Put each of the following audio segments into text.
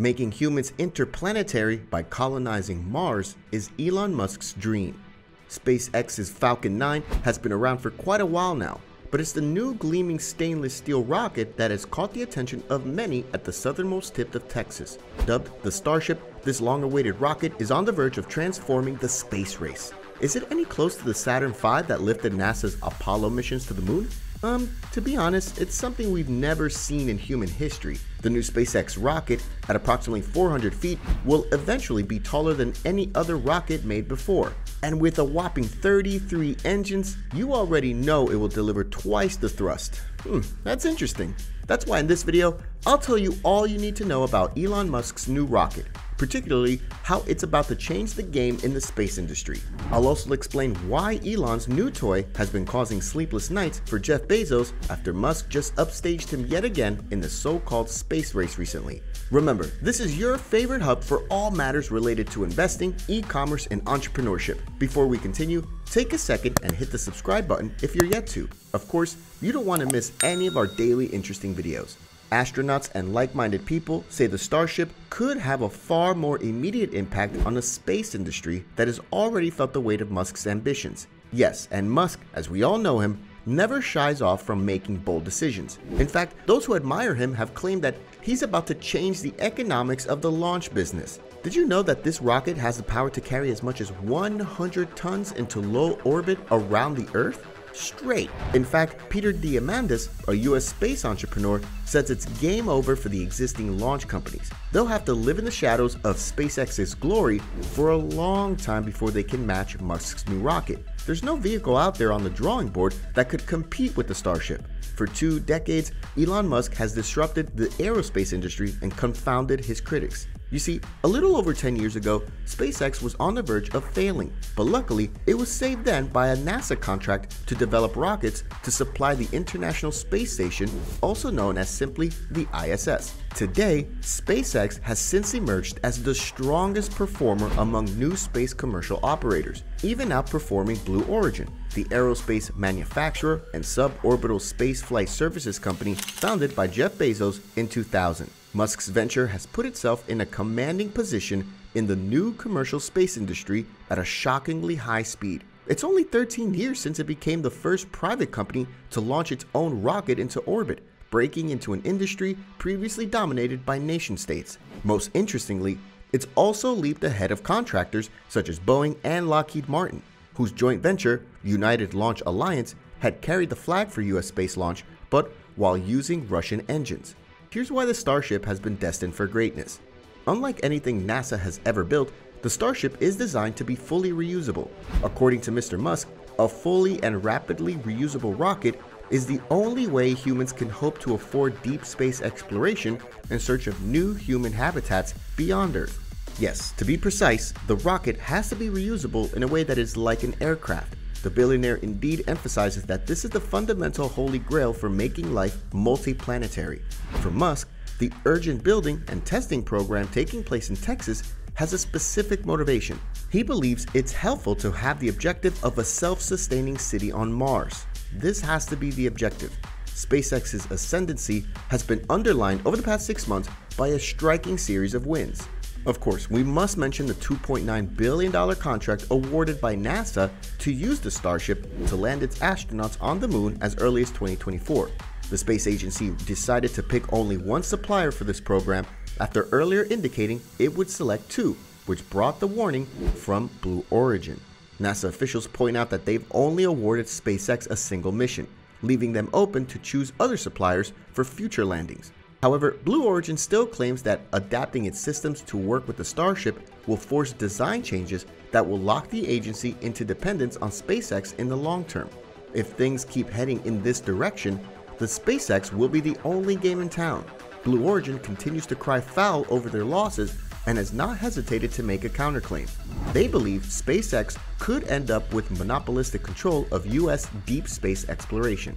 Making humans interplanetary by colonizing Mars is Elon Musk's dream. SpaceX's Falcon 9 has been around for quite a while now, but it's the new gleaming stainless steel rocket that has caught the attention of many at the southernmost tip of Texas. Dubbed the Starship, this long awaited rocket is on the verge of transforming the space race. Is it any close to the Saturn V that lifted NASA's Apollo missions to the moon? Um, to be honest, it's something we've never seen in human history. The new SpaceX rocket, at approximately 400 feet, will eventually be taller than any other rocket made before. And with a whopping 33 engines, you already know it will deliver twice the thrust. Hmm, that's interesting. That's why in this video, I'll tell you all you need to know about Elon Musk's new rocket, particularly how it's about to change the game in the space industry. I'll also explain why Elon's new toy has been causing sleepless nights for Jeff Bezos after Musk just upstaged him yet again in the so-called space race recently. Remember, this is your favorite hub for all matters related to investing, e-commerce, and entrepreneurship. Before we continue, take a second and hit the subscribe button if you're yet to. Of course, you don't want to miss any of our daily interesting videos. Astronauts and like-minded people say the Starship could have a far more immediate impact on the space industry that has already felt the weight of Musk's ambitions. Yes, and Musk, as we all know him, never shies off from making bold decisions. In fact, those who admire him have claimed that he's about to change the economics of the launch business. Did you know that this rocket has the power to carry as much as 100 tons into low orbit around the Earth? Straight. In fact, Peter Diamandis, a US space entrepreneur, says it's game over for the existing launch companies. They'll have to live in the shadows of SpaceX's glory for a long time before they can match Musk's new rocket. There's no vehicle out there on the drawing board that could compete with the Starship. For two decades, Elon Musk has disrupted the aerospace industry and confounded his critics. You see, a little over 10 years ago, SpaceX was on the verge of failing, but luckily it was saved then by a NASA contract to develop rockets to supply the International Space Station, also known as simply the ISS. Today, SpaceX has since emerged as the strongest performer among new space commercial operators, even outperforming Blue Origin, the aerospace manufacturer and suborbital space flight services company founded by Jeff Bezos in 2000. Musk's venture has put itself in a commanding position in the new commercial space industry at a shockingly high speed. It's only 13 years since it became the first private company to launch its own rocket into orbit, breaking into an industry previously dominated by nation states. Most interestingly, it's also leaped ahead of contractors such as Boeing and Lockheed Martin, whose joint venture, United Launch Alliance, had carried the flag for US space launch, but while using Russian engines. Here's why the Starship has been destined for greatness. Unlike anything NASA has ever built, the Starship is designed to be fully reusable. According to Mr. Musk, a fully and rapidly reusable rocket is the only way humans can hope to afford deep space exploration in search of new human habitats beyond Earth. Yes, to be precise, the rocket has to be reusable in a way that is like an aircraft. The billionaire indeed emphasizes that this is the fundamental holy grail for making life multiplanetary. For Musk, the urgent building and testing program taking place in Texas has a specific motivation. He believes it's helpful to have the objective of a self-sustaining city on Mars. This has to be the objective. SpaceX's ascendancy has been underlined over the past six months by a striking series of wins. Of course, we must mention the $2.9 billion contract awarded by NASA to use the Starship to land its astronauts on the moon as early as 2024. The space agency decided to pick only one supplier for this program after earlier indicating it would select two, which brought the warning from Blue Origin. NASA officials point out that they've only awarded SpaceX a single mission, leaving them open to choose other suppliers for future landings. However, Blue Origin still claims that adapting its systems to work with the Starship will force design changes that will lock the agency into dependence on SpaceX in the long term. If things keep heading in this direction, the SpaceX will be the only game in town. Blue Origin continues to cry foul over their losses and has not hesitated to make a counterclaim. They believe SpaceX could end up with monopolistic control of US deep space exploration.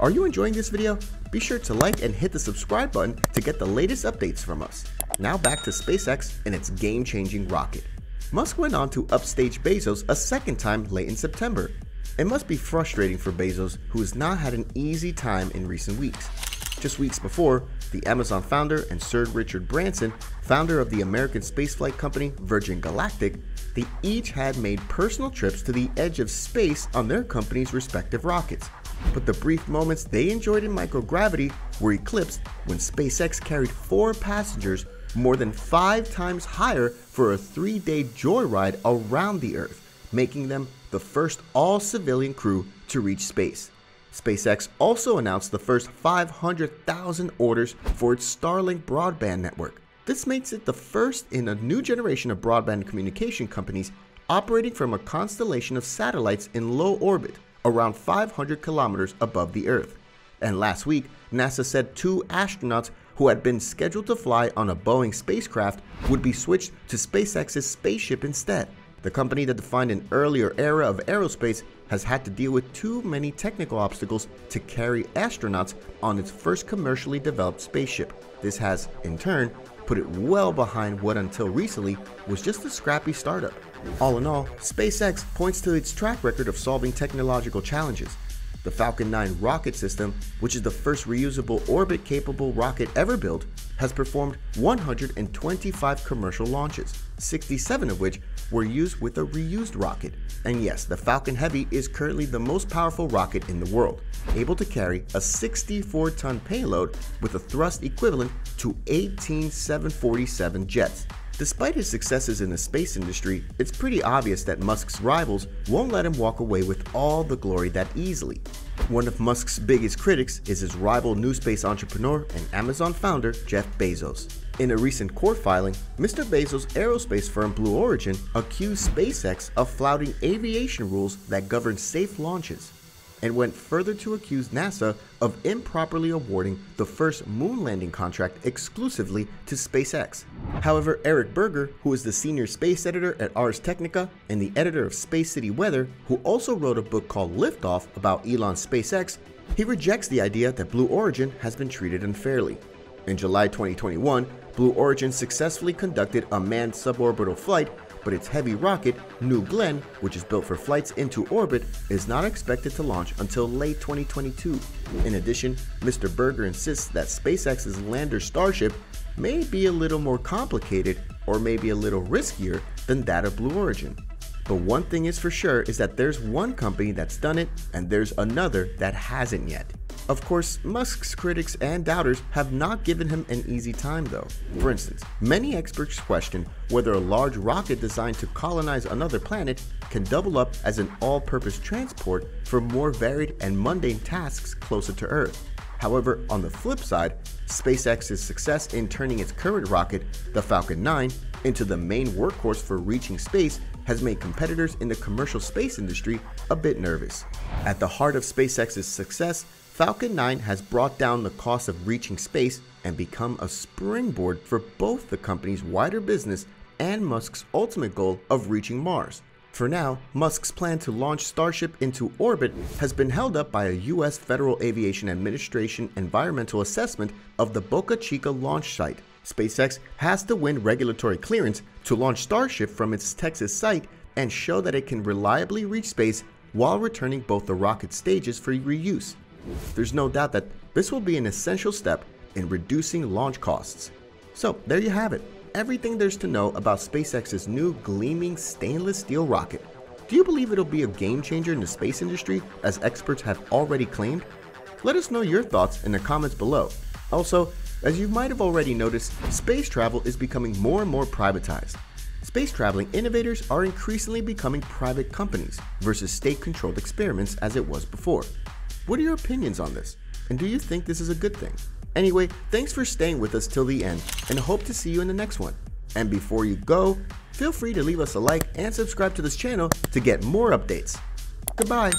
Are you enjoying this video? Be sure to like and hit the subscribe button to get the latest updates from us. Now back to SpaceX and its game-changing rocket. Musk went on to upstage Bezos a second time late in September. It must be frustrating for Bezos, who has not had an easy time in recent weeks. Just weeks before, the Amazon founder and Sir Richard Branson, founder of the American spaceflight company Virgin Galactic, they each had made personal trips to the edge of space on their company's respective rockets. But the brief moments they enjoyed in microgravity were eclipsed when SpaceX carried four passengers more than five times higher for a three day joyride around the Earth, making them the first all civilian crew to reach space. SpaceX also announced the first 500,000 orders for its Starlink broadband network. This makes it the first in a new generation of broadband communication companies operating from a constellation of satellites in low orbit, around 500 kilometers above the Earth. And last week, NASA said two astronauts who had been scheduled to fly on a Boeing spacecraft would be switched to SpaceX's spaceship instead. The company that defined an earlier era of aerospace has had to deal with too many technical obstacles to carry astronauts on its first commercially developed spaceship. This has, in turn, put it well behind what until recently was just a scrappy startup. All in all, SpaceX points to its track record of solving technological challenges. The Falcon 9 rocket system, which is the first reusable orbit capable rocket ever built, has performed 125 commercial launches, 67 of which were used with a reused rocket. And yes, the Falcon Heavy is currently the most powerful rocket in the world, able to carry a 64 ton payload with a thrust equivalent to 18 747 jets. Despite his successes in the space industry, it's pretty obvious that Musk's rivals won't let him walk away with all the glory that easily. One of Musk's biggest critics is his rival new space entrepreneur and Amazon founder Jeff Bezos. In a recent court filing, Mr. Bezos' aerospace firm Blue Origin accused SpaceX of flouting aviation rules that govern safe launches and went further to accuse NASA of improperly awarding the first moon landing contract exclusively to SpaceX. However, Eric Berger, who is the senior space editor at Ars Technica and the editor of Space City Weather, who also wrote a book called Liftoff about Elon's SpaceX, he rejects the idea that Blue Origin has been treated unfairly. In July 2021, Blue Origin successfully conducted a manned suborbital flight but its heavy rocket, New Glenn, which is built for flights into orbit, is not expected to launch until late 2022. In addition, Mr. Berger insists that SpaceX's lander Starship may be a little more complicated or maybe a little riskier than that of Blue Origin. But one thing is for sure is that there's one company that's done it and there's another that hasn't yet. Of course, Musk's critics and doubters have not given him an easy time though. For instance, many experts question whether a large rocket designed to colonize another planet can double up as an all-purpose transport for more varied and mundane tasks closer to Earth. However, on the flip side, SpaceX's success in turning its current rocket, the Falcon 9, into the main workhorse for reaching space has made competitors in the commercial space industry a bit nervous. At the heart of SpaceX's success Falcon 9 has brought down the cost of reaching space and become a springboard for both the company's wider business and Musk's ultimate goal of reaching Mars. For now, Musk's plan to launch Starship into orbit has been held up by a U.S. Federal Aviation Administration environmental assessment of the Boca Chica launch site. SpaceX has to win regulatory clearance to launch Starship from its Texas site and show that it can reliably reach space while returning both the rocket stages for reuse. There's no doubt that this will be an essential step in reducing launch costs. So there you have it, everything there's to know about SpaceX's new gleaming stainless steel rocket. Do you believe it'll be a game changer in the space industry as experts have already claimed? Let us know your thoughts in the comments below. Also, as you might have already noticed, space travel is becoming more and more privatized. Space traveling innovators are increasingly becoming private companies versus state controlled experiments as it was before. What are your opinions on this? And do you think this is a good thing? Anyway, thanks for staying with us till the end and hope to see you in the next one. And before you go, feel free to leave us a like and subscribe to this channel to get more updates. Goodbye.